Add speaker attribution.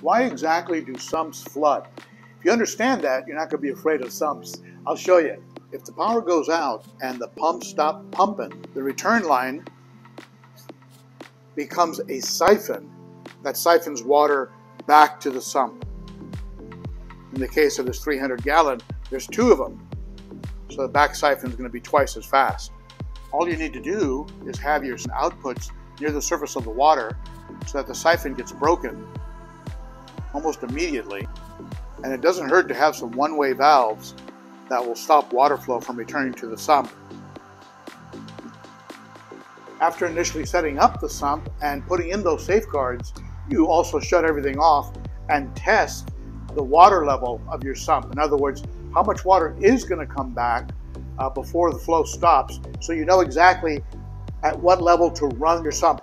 Speaker 1: Why exactly do sumps flood? If you understand that, you're not going to be afraid of sumps. I'll show you. If the power goes out and the pumps stop pumping, the return line becomes a siphon that siphons water back to the sump. In the case of this 300 gallon, there's two of them. So the back siphon is going to be twice as fast. All you need to do is have your outputs near the surface of the water so that the siphon gets broken almost immediately. And it doesn't hurt to have some one-way valves that will stop water flow from returning to the sump. After initially setting up the sump and putting in those safeguards, you also shut everything off and test the water level of your sump. In other words, how much water is going to come back uh, before the flow stops so you know exactly at what level to run your sump.